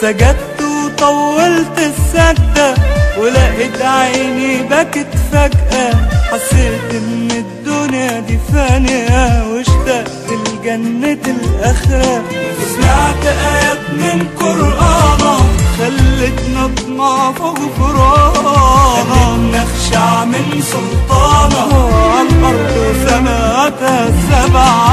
سجدت وطولت السجدة ولقيت عيني بكت فجأة. حسيت إن الدنيا دي فانية واشتقت لجنة الآخرة. سمعت آيات من قرآنا خلتنا نطمع في غفرانة خلتنا نخشع من سلطانة. الأرض سماتها السبعة.